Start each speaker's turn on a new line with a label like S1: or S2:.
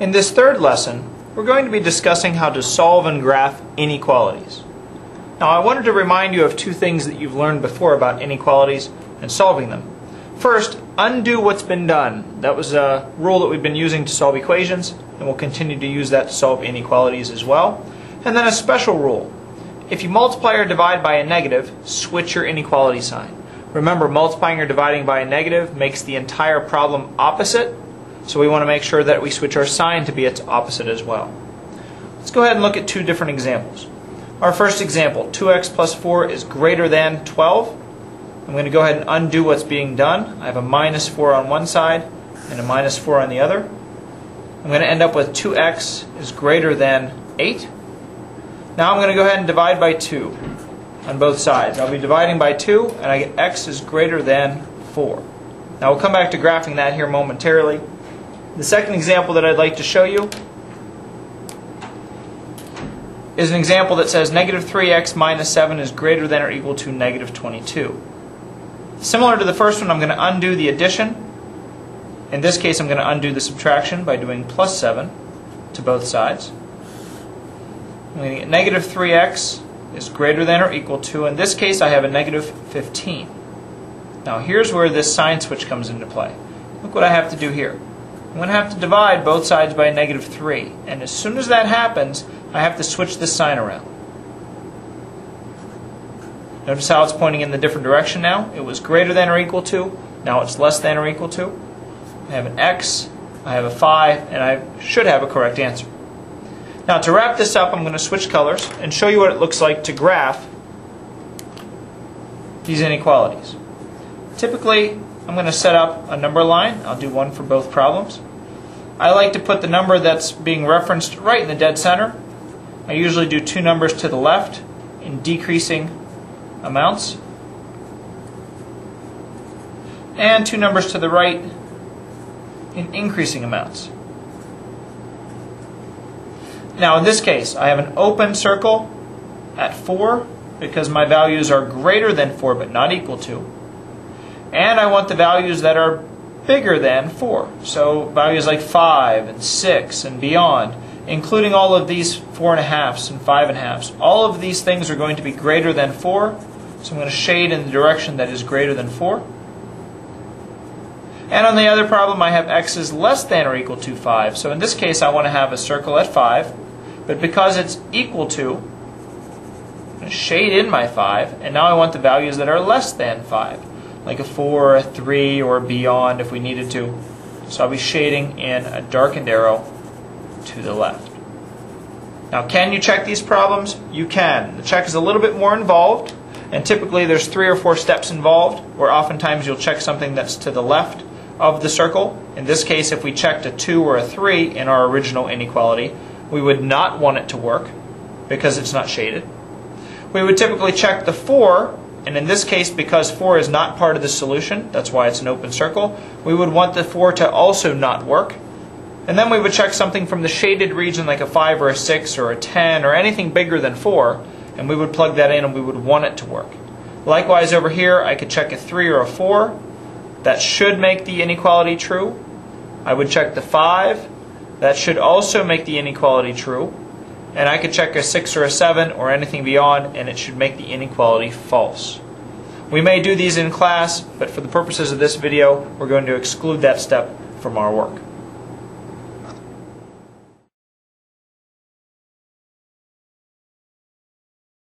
S1: In this third lesson, we're going to be discussing how to solve and graph inequalities. Now, I wanted to remind you of two things that you've learned before about inequalities and solving them. First, undo what's been done. That was a rule that we've been using to solve equations, and we'll continue to use that to solve inequalities as well. And then a special rule. If you multiply or divide by a negative, switch your inequality sign. Remember, multiplying or dividing by a negative makes the entire problem opposite, so we want to make sure that we switch our sign to be its opposite as well. Let's go ahead and look at two different examples. Our first example, 2x plus 4 is greater than 12. I'm going to go ahead and undo what's being done. I have a minus 4 on one side and a minus 4 on the other. I'm going to end up with 2x is greater than 8. Now I'm going to go ahead and divide by 2 on both sides. I'll be dividing by 2 and I get x is greater than 4. Now we'll come back to graphing that here momentarily. The second example that I'd like to show you is an example that says negative 3x minus 7 is greater than or equal to negative 22. Similar to the first one, I'm going to undo the addition. In this case, I'm going to undo the subtraction by doing plus 7 to both sides. I'm going to get negative 3x is greater than or equal to, in this case I have a negative 15. Now here's where this sign switch comes into play. Look what I have to do here. I'm going to have to divide both sides by negative 3. And as soon as that happens, I have to switch this sign around. Notice how it's pointing in the different direction now. It was greater than or equal to. Now it's less than or equal to. I have an x, I have a 5, and I should have a correct answer. Now to wrap this up, I'm going to switch colors and show you what it looks like to graph these inequalities. Typically, I'm going to set up a number line. I'll do one for both problems. I like to put the number that's being referenced right in the dead center. I usually do two numbers to the left in decreasing amounts and two numbers to the right in increasing amounts. Now in this case, I have an open circle at 4 because my values are greater than 4 but not equal to. And I want the values that are bigger than 4. So values like 5 and 6 and beyond, including all of these 4 and a halfs and 5 and a halfs. All of these things are going to be greater than 4. So I'm going to shade in the direction that is greater than 4. And on the other problem, I have x is less than or equal to 5. So in this case, I want to have a circle at 5. But because it's equal to, I'm going to shade in my 5, and now I want the values that are less than 5, like a 4, a 3, or beyond if we needed to. So I'll be shading in a darkened arrow to the left. Now, can you check these problems? You can. The check is a little bit more involved, and typically there's three or four steps involved, where oftentimes you'll check something that's to the left of the circle. In this case, if we checked a 2 or a 3 in our original inequality, we would not want it to work because it's not shaded. We would typically check the 4, and in this case, because 4 is not part of the solution, that's why it's an open circle, we would want the 4 to also not work. And then we would check something from the shaded region like a 5 or a 6 or a 10 or anything bigger than 4, and we would plug that in and we would want it to work. Likewise over here, I could check a 3 or a 4. That should make the inequality true. I would check the 5 that should also make the inequality true. And I could check a 6 or a 7 or anything beyond, and it should make the inequality false. We may do these in class, but for the purposes of this video, we're going to exclude that step from our work.